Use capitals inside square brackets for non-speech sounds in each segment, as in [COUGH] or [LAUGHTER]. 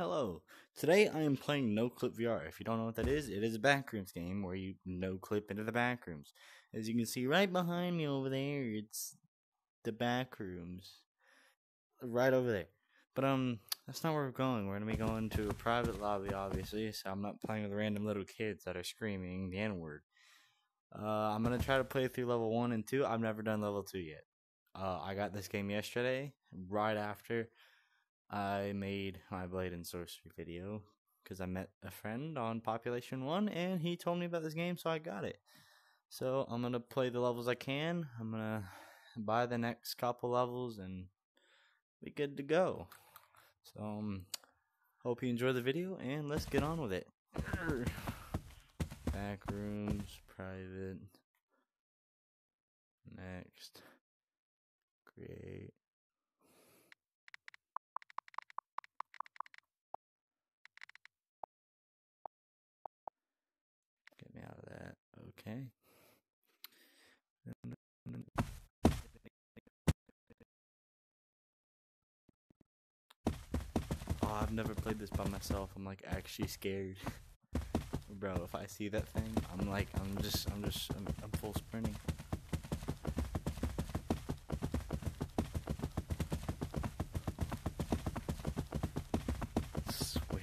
Hello. Today I am playing No Clip VR. If you don't know what that is, it is a backrooms game where you no clip into the backrooms. As you can see right behind me over there, it's the backrooms. Right over there. But um that's not where we're going. We're gonna be going to a private lobby obviously, so I'm not playing with random little kids that are screaming the N-word. Uh, I'm gonna try to play through level one and two. I've never done level two yet. Uh, I got this game yesterday, right after I made my Blade and Sorcery video because I met a friend on Population 1 and he told me about this game, so I got it. So I'm going to play the levels I can. I'm going to buy the next couple levels and be good to go. So, um, hope you enjoy the video and let's get on with it. Back rooms, private. Next. Create. Get me out of that. Okay. Oh, I've never played this by myself. I'm like actually scared. [LAUGHS] Bro, if I see that thing, I'm like, I'm just, I'm just, I'm, I'm full sprinting. Swear.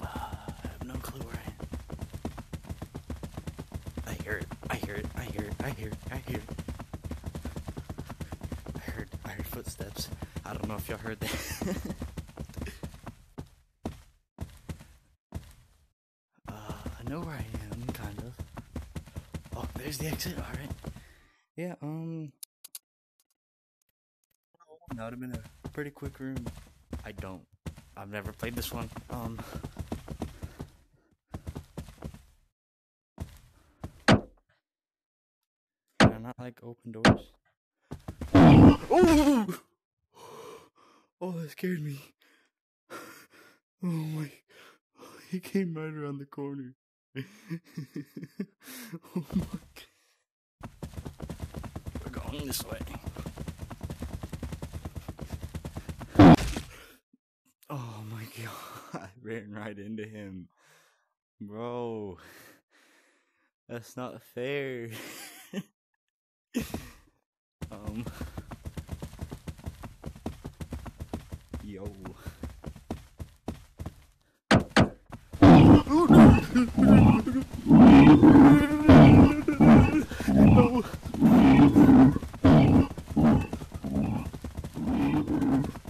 I have no clue where I am. I hear it. I hear it. I hear it. I hear it. I hear it. I heard. I heard footsteps. I don't know if y'all heard that. [LAUGHS] uh, I know where I am, kind of. Oh, there's the exit. All right. Yeah. Um. That would have been a pretty quick room. I don't. I've never played this one. Um. Can I not like open doors? Oh! Oh, that scared me. [SIGHS] Oh my. He came right around the corner. [LAUGHS] oh my. We're going this way. Oh my god. I [LAUGHS] ran right into him. Bro. [SIGHS] That's not fair. [LAUGHS] [LAUGHS] um. Yo.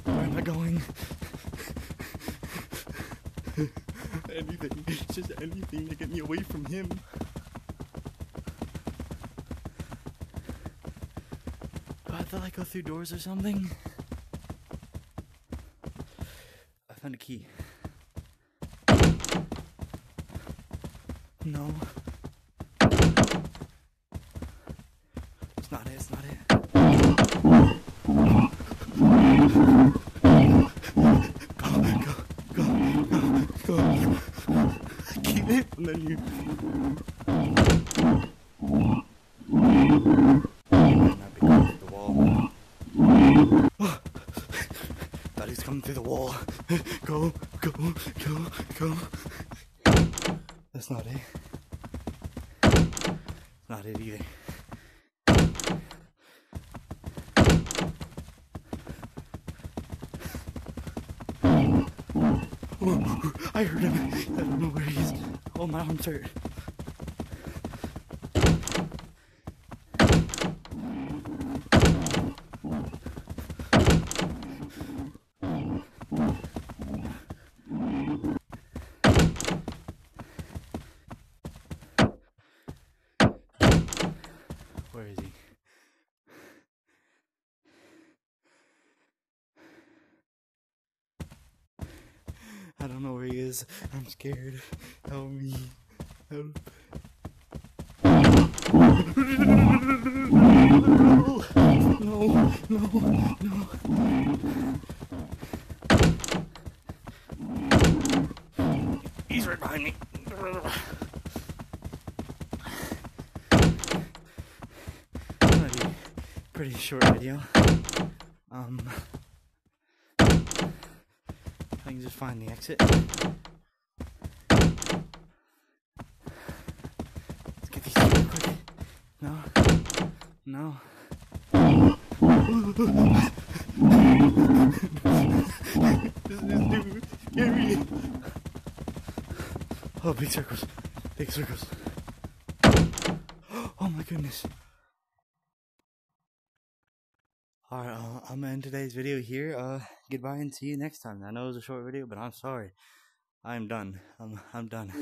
Where am I going? [LAUGHS] anything. Just anything to get me away from him. Do I have to like go through doors or something? I found a key. No. It's not it, it's not it. Go, go, go, go. Keep it, and then you. Might be coming through the wall. Coming through the wall. [LAUGHS] Go, go, go, go. That's not it. Not it either. Oh, I heard him. I don't know where he is. Oh, my arms hurt. Where is he? I don't know where he is. I'm scared. Help me. Help. No, no, no. He's right behind me. Might be a pretty short video. Um, I can just find the exit. Let's get these two real quick. No, no. this is scary. Oh, big circles, big circles. [GASPS] Oh my goodness. Alright, uh, I'm gonna end today's video here. Uh, goodbye and see you next time. I know it was a short video, but I'm sorry. I'm done. I'm, I'm done.